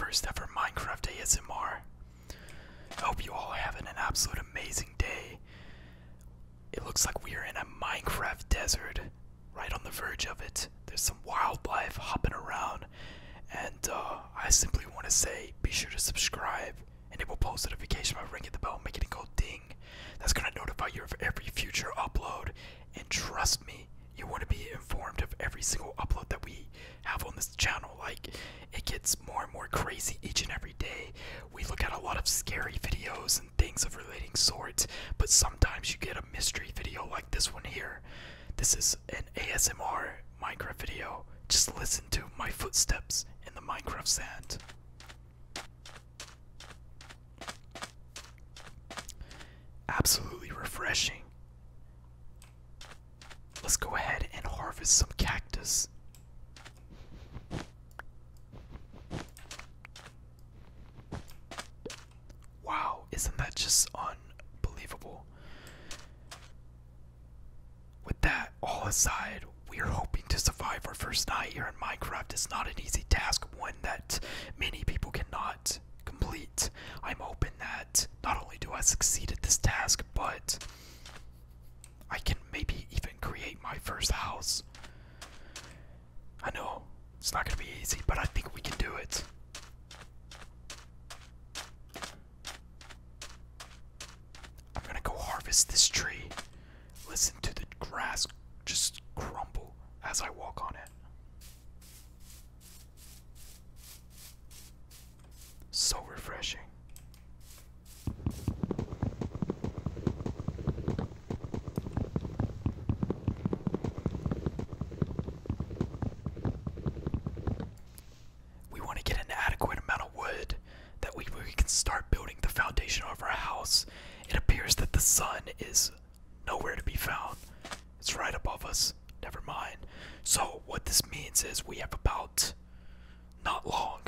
first ever Minecraft ASMR. Hope you all are having an absolute amazing day. It looks like we are in a Minecraft desert, right on the verge of it. There's some wildlife hopping around, and uh, I simply want to say be sure to subscribe, enable post notification by ringing the bell, making it go ding. That's gonna notify you of every future upload, and trust me, you want to be informed of every single upload that we have on this channel. Like, it gets more and more crazy each and every day. We look at a lot of scary videos and things of relating sort, but sometimes you get a mystery video like this one here. This is an ASMR Minecraft video. Just listen to my footsteps in the Minecraft sand. Absolutely refreshing. Let's go ahead and harvest some cactus. Wow, isn't that just unbelievable? With that all aside, we are hoping to survive our first night here in Minecraft. It's not an easy task, one that many people cannot complete. I'm hoping that not only do I succeed at this task, but I can maybe my first house. I know it's not to be easy, but I think we can do it. I'm to go harvest this tree. Listen to the grass just crumble as I walk on it. So refreshing. We want to get an adequate amount of wood that start building the foundation of our house. It appears that the sun is nowhere to be found. It's right above us. Never mind. So, what this means is we have about not long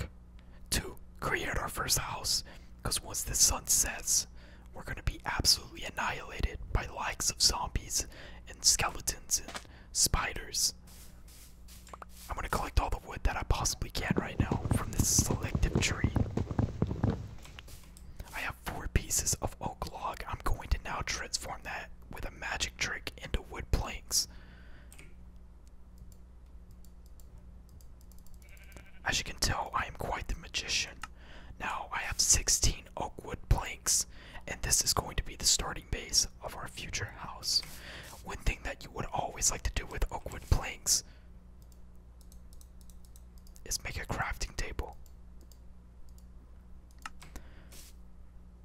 to create our first house. Because once the sun sets, we're going to be absolutely annihilated by likes of zombies and skeletons and spiders. I'm going to collect all the wood that I possibly can right now from this selective tree. Pieces of oak log. I'm going to now transform that with a magic trick into wood planks. As you can tell, I am quite the magician. Now I have 16 oak wood planks, and this is going to be the starting base of our future house. One thing that you would always like to do with oak wood planks is make a crafting table.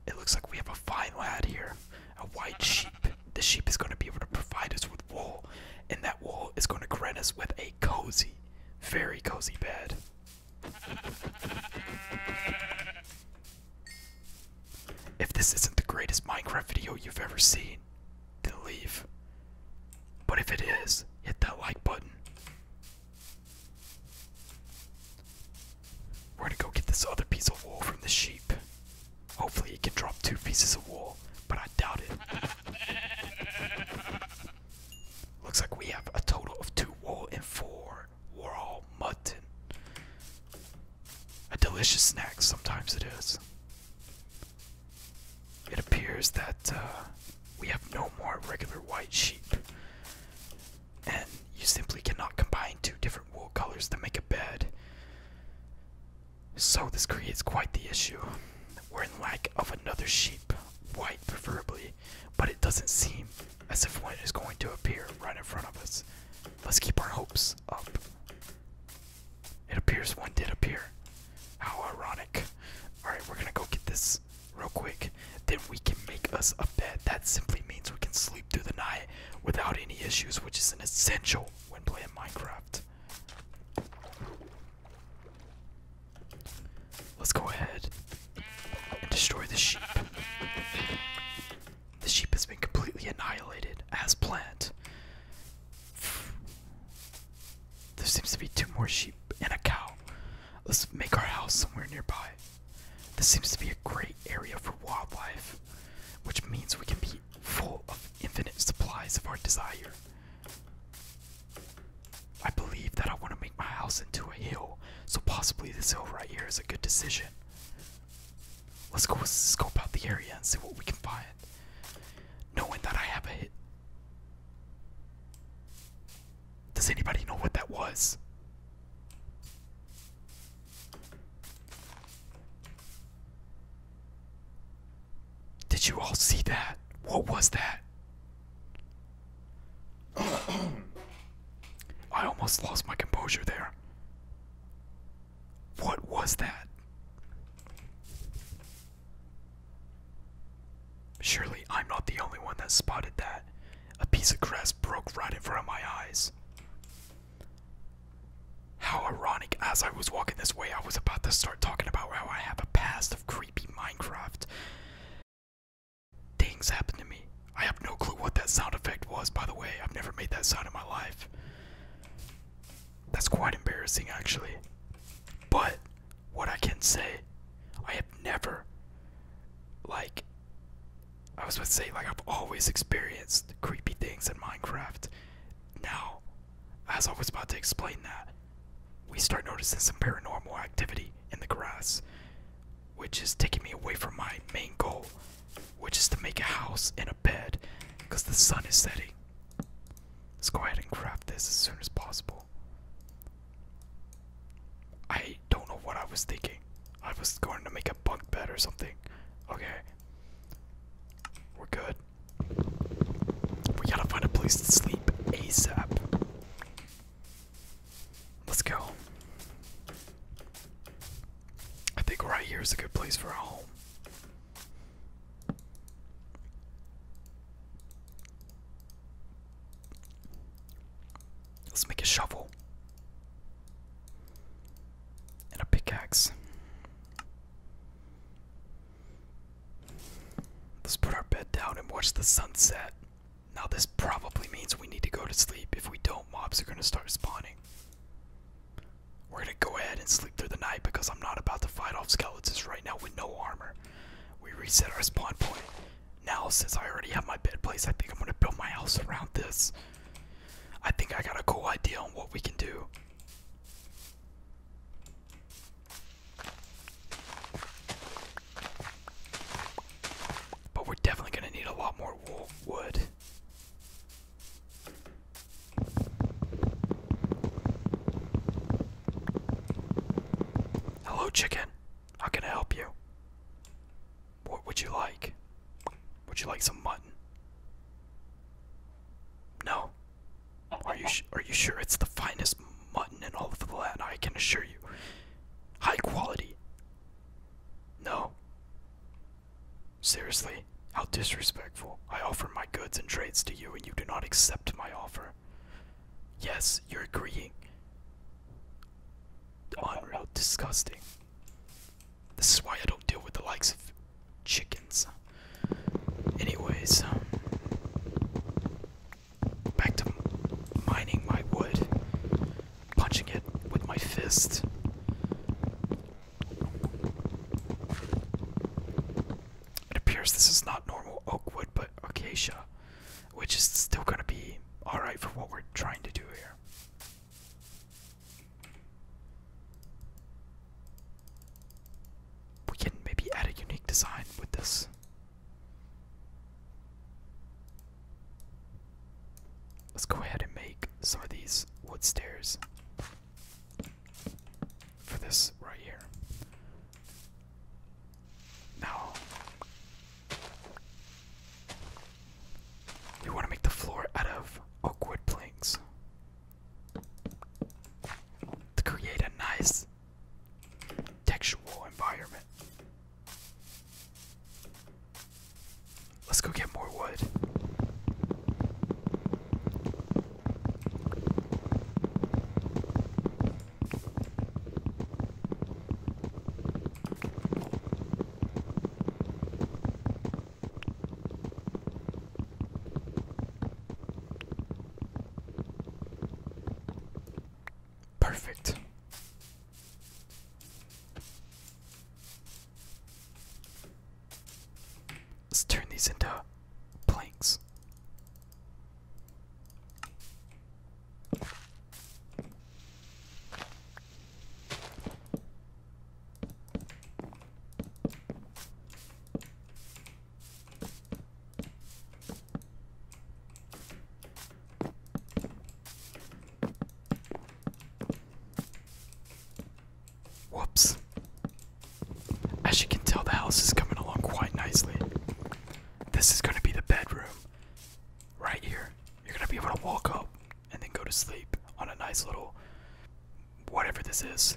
It looks like we have a fine lad here, a white sheep. The sheep is going to be able to provide us with wool, and that wool is going to grant us with a cozy, very cozy bed. If this isn't the greatest Minecraft video you've ever seen, then leave. But if it is, hit that like button. We're gonna go get this other piece of wool from the sheep. Hopefully, it can drop two pieces of wool, but I doubt it. Looks like we have a total of two wool and four raw mutton. A delicious snack, sometimes it is. It appears that uh, we have no more regular white sheep, and you simply cannot combine two different wool colors to make a bed. So this creates quite the issue. We're in lack of another sheep, white preferably, but it doesn't seem as if one is going to appear right in front of us. Let's keep our hopes up. It appears one did appear. How ironic. Alright, we're gonna go get this real quick. Then we can make us a bed. That simply means we can sleep through the night without any issues, which is an essential when playing Minecraft. Let's go ahead and destroy the sheep. The sheep has been completely annihilated as planned. There seems to be two more sheep and a cow. Let's make our house somewhere nearby. This seems to be a great area for wildlife, which means we can be full of infinite supplies of our desire. I believe that I want to make my house into a hill, so possibly this hill right here is a good decision. Let's go scope out the area and see what we can find. Knowing that I have a hit. Does anybody know what that was? Did you all see that? What was that? I almost lost my composure there. What was that? Surely I'm not that spotted that. A piece of grass broke right in front of my eyes. How ironic, as I was walking this way, I was about to start talking about how I have a past of creepy Minecraft. Things happen to me. I have no clue what that sound effect was, by the way. I've never made that sound in my life. That's quite embarrassing, actually. But, what I can say, I have never, like, I was about to say, like, I've always experienced creepy things in Minecraft. Now, as I was about to explain that, we start noticing some paranormal activity in the grass, which is taking me away from my main goal, which is to make a house and a bed, because the sun is setting. Let's go ahead and craft this as soon as possible. I don't know what I was thinking. I was going to make a bunk bed or something. Okay. We're good. We gotta find a place to sleep ASAP. Let's go. I think right here is a good place for a home. Let's make a shovel and a pickaxe. Let's put our bed down and watch the sunset. Now, this probably means we need to go to sleep. If we don't, mobs are going to start spawning. We're going to go ahead and sleep through the night because I'm not about to fight off skeletons right now with no armor. We reset our spawn point. Now, since I already have my bed place, I think I'm going to build my house around this. I think I got a cool idea on what we can do. But we're definitely gonna need a lot more wood. Hello, chicken. How can I help you? What would you like? Would you like some mutton? No. Are you are you sure it's the finest mutton in all of the land? I can assure you, high quality. No. Seriously, how disrespectful. I offer my goods and trades to you and you do not accept my offer. Yes, you're agreeing. Unreal, disgusting. This is why I don't deal with the likes of chickens. Anyways, um, back to mining my wood, punching it with my fist. It appears this is not normal oak wood, but acacia, which is still going to be alright for what we're trying to do here. We can maybe add a unique design with this. Let's go ahead some of these wood stairs for this right here. Now, we want to make the floor out of oak wood planks to create a nice textual environment. Let's go get more wood. Perfect. Let's turn these into planks. steps. The house is coming along quite nicely. This is going to be the bedroom. Right here. You're going to be able to walk up and then go to sleep on a nice little whatever this is.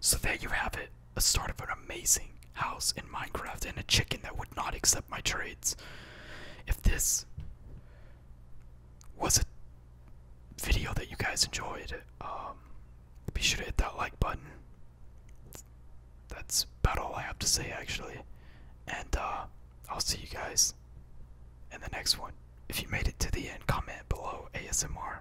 So there you have it. A start of an amazing house in Minecraft and a chicken that would not accept my trades. If this was a video that you guys enjoyed, um, be sure to hit that like button. That's about all I have to say, actually. And uh, I'll see you guys in the next one. If you made it to the end, comment below ASMR.